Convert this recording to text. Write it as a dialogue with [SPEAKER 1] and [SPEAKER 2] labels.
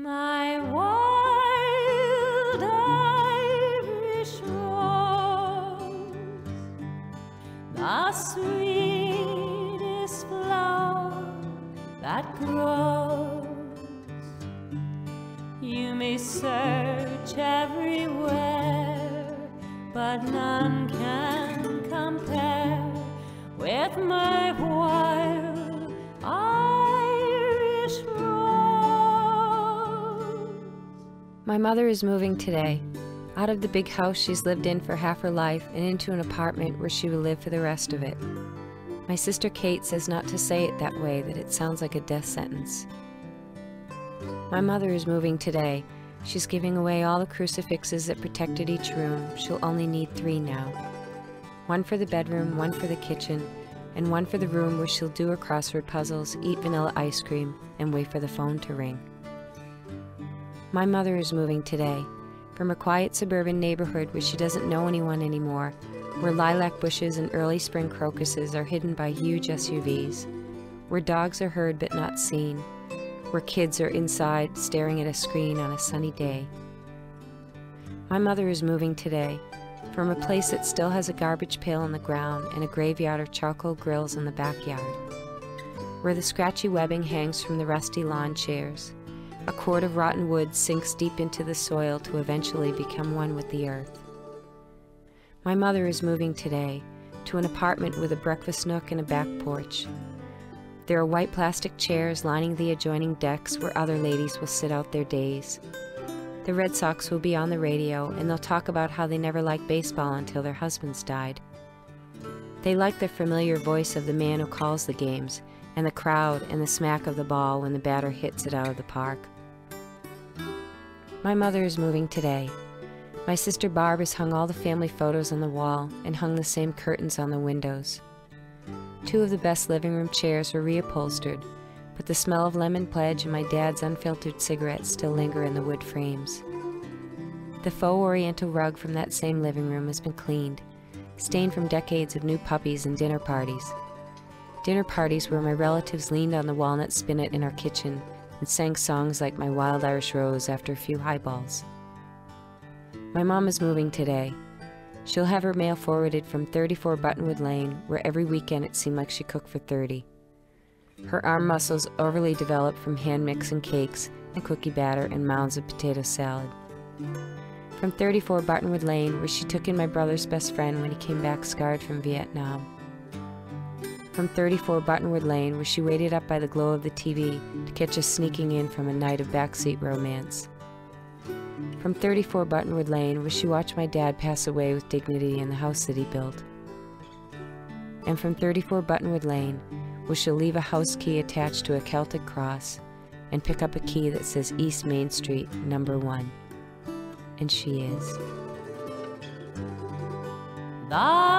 [SPEAKER 1] My wild Irish rose, the sweetest flower that grows. You may search everywhere, but none can compare with my
[SPEAKER 2] My mother is moving today, out of the big house she's lived in for half her life and into an apartment where she will live for the rest of it. My sister Kate says not to say it that way, that it sounds like a death sentence. My mother is moving today. She's giving away all the crucifixes that protected each room. She'll only need three now. One for the bedroom, one for the kitchen, and one for the room where she'll do her crossword puzzles, eat vanilla ice cream, and wait for the phone to ring. My mother is moving today, from a quiet suburban neighborhood where she doesn't know anyone anymore, where lilac bushes and early spring crocuses are hidden by huge SUVs, where dogs are heard but not seen, where kids are inside staring at a screen on a sunny day. My mother is moving today, from a place that still has a garbage pail on the ground and a graveyard of charcoal grills in the backyard, where the scratchy webbing hangs from the rusty lawn chairs. A cord of rotten wood sinks deep into the soil to eventually become one with the earth. My mother is moving today to an apartment with a breakfast nook and a back porch. There are white plastic chairs lining the adjoining decks where other ladies will sit out their days. The Red Sox will be on the radio and they'll talk about how they never liked baseball until their husbands died. They like the familiar voice of the man who calls the games, and the crowd and the smack of the ball when the batter hits it out of the park. My mother is moving today. My sister Barb has hung all the family photos on the wall and hung the same curtains on the windows. Two of the best living room chairs were reupholstered, but the smell of lemon pledge and my dad's unfiltered cigarettes still linger in the wood frames. The faux oriental rug from that same living room has been cleaned, stained from decades of new puppies and dinner parties. Dinner parties where my relatives leaned on the walnut spinet in our kitchen and sang songs like My Wild Irish Rose after a few highballs. My mom is moving today. She'll have her mail forwarded from 34 Buttonwood Lane, where every weekend it seemed like she cooked for 30. Her arm muscles overly developed from hand mixing cakes and cookie batter and mounds of potato salad. From 34 Buttonwood Lane, where she took in my brother's best friend when he came back scarred from Vietnam. From 34 Buttonwood Lane, where she waited up by the glow of the TV to catch us sneaking in from a night of backseat romance. From 34 Buttonwood Lane, where she watched my dad pass away with dignity in the house that he built. And from 34 Buttonwood Lane, where she'll leave a house key attached to a Celtic cross and pick up a key that says East Main Street, number one. And she is.
[SPEAKER 1] A